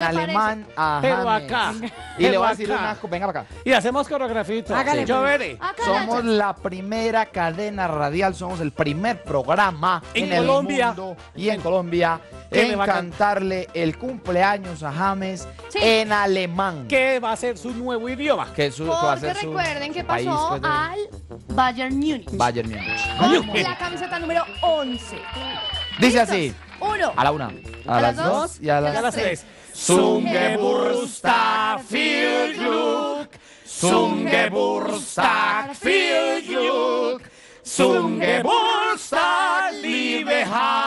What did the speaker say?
alemán a Pero James. acá, Y le voy a decir acá. una venga para acá. Y hacemos coreografita. Hágale, Yo pues. veré. Acá, Somos la primera cadena radial, somos el primer programa En en, Colombia. el mundo y en Colombia ¿Qué le en va a can- cantarle el cumpleaños a James Sí. en alemán. ¿Qué va a ser su nuevo idioma? Que su- que va a Porque ser su recuerden que país, pasó pues, de al Bayern Múnich. Bayern Múnich. Con la camiseta número 11. Dice ¿Listos? así, Uno. a la una, a, las dos y a las tres. Zungeburtstag, viel Glück. Zungeburtstag, viel Glück. Zungeburtstag, liebe James.